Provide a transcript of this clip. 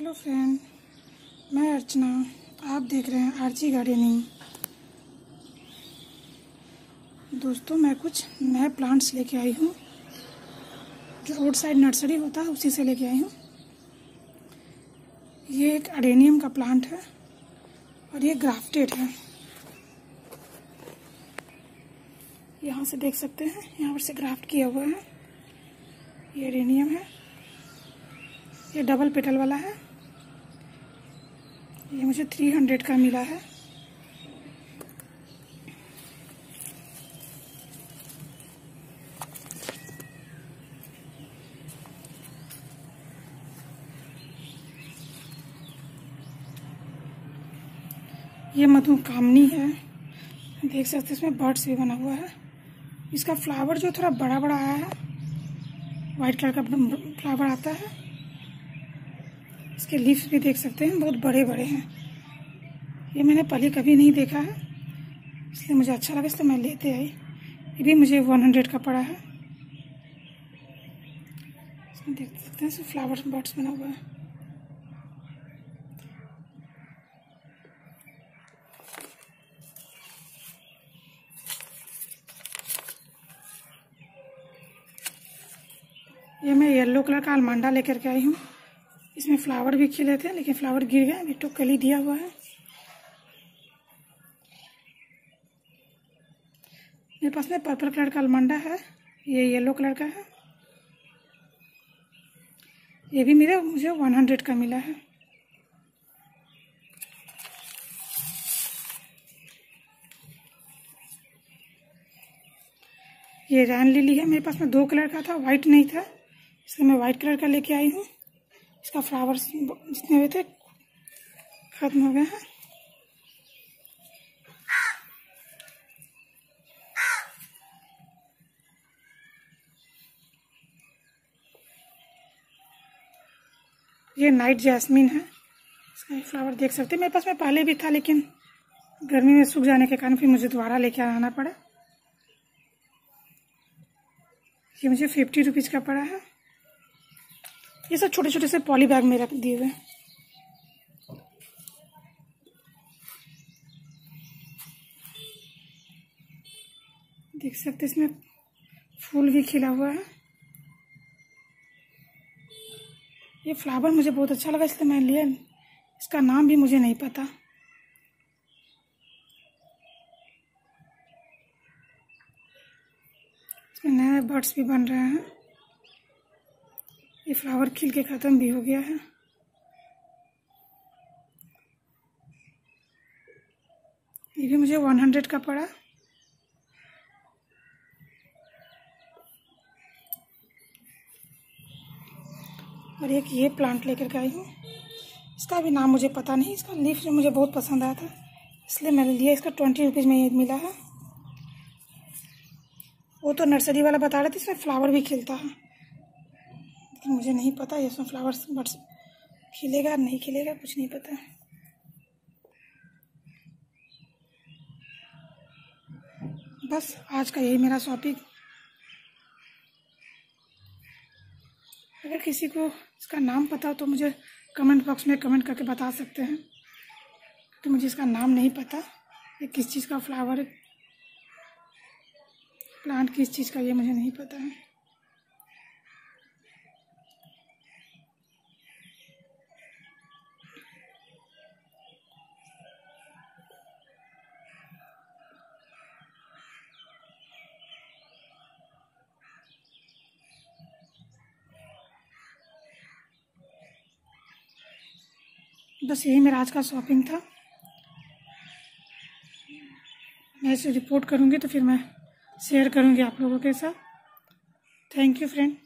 Hello friend मैं अर्चना। आप देख रहे हैं आरजी गार्डनिंग दोस्तों, मैं कुछ नए प्लांट्स लेके आई हूँ। जो रोड साइड नर्सरी होता है, उसी से लेके आई हूँ। ये एक अडेनियम का प्लांट है और ये ग्राफ्टेड है। यहाँ से देख सकते हैं, यहाँ पर से ग्राफ्ट किया हुआ है। ये अडेनियम है। ये डबल पेटल वाला है। ये मुझे थ्री हंड्रेड का मिला है। ये मधु कामनी है। देख सकते इसमें बर्ड्स भी बना हुआ है। इसका फ्लावर जो थोड़ा बड़ा बड़ा आया है वाइट कलर का फ्लावर आता है। इसके लीव्स भी देख सकते हैं, बहुत बड़े बड़े हैं। ये मैंने पहले कभी नहीं देखा है, इसलिए मुझे अच्छा लगा, इसलिए मैं लेते आई। ये भी मुझे वन हंड्रेड का पड़ा है। इसमें देख सकते हैं फ्लावर बर्ड्स बना हुआ है। ये मैं येलो कलर का अलमांडा लेकर के आई हूँ। इसमें फ्लावर भी खिले थे, लेकिन फ्लावर गिर गया अभी तो कली दिया हुआ है। मेरे पास में पर्पल कलर का अलमंडा है, ये येलो कलर का है। ये भी मेरे, मुझे वन हंड्रेड का मिला है। ये रैन लिली है, मेरे पास में दो कलर का था वाइट नहीं था, इसलिए मैं वाइट कलर का लेके आई हूँ। इसका फ्लावर जितने हुए थे, खत्म हो गए हैं। ये नाइट जैस्मिन है। इसका फ्लावर देख सकते हैं। मेरे पास में पहले भी था, लेकिन गर्मी में सूख जाने के कारण फिर मुझे दोबारा लेके आना पड़ा। ये मुझे फिफ्टी रुपीज़ का पड़ा है। ये सब छोटे छोटे से पॉली बैग में रख दिए हुए देख सकते इसमें फूल भी खिला हुआ है। ये फ्लावर मुझे बहुत अच्छा लगा, इसलिए मैं लिया। इसका नाम भी मुझे नहीं पता। इसमें नए बर्ड्स भी बन रहे हैं। ये फ्लावर खिल के ख़त्म भी हो गया है। ये भी मुझे वन हंड्रेड का पड़ा। और एक ये प्लांट लेकर के आई हूँ। इसका भी नाम मुझे पता नहीं, इसका लीफ जो मुझे बहुत पसंद आया था। इसलिए मैंने लिया, इसका ट्वेंटी रुपीज़ में ये मिला है। वो तो नर्सरी वाला बता रहे थे, इसमें फ्लावर भी खिलता है। लेकिन मुझे नहीं पता, ये इसमें फ्लावर्स बट्स खिलेगा, नहीं खिलेगा, कुछ नहीं पता। बस, आज का यही मेरा शॉपिंग अगर किसी को इसका नाम पता हो तो मुझे कमेंट बॉक्स में कमेंट करके बता सकते हैं। तो मुझे इसका नाम नहीं पता, ये किस चीज़ का फ्लावर प्लांट किस चीज़ का, ये मुझे नहीं पता है। बस यही मेरा आज का शॉपिंग था। मैं इसे रिपोर्ट करूँगी तो फिर मैं शेयर करूँगी आप लोगों के साथ। Thank you friend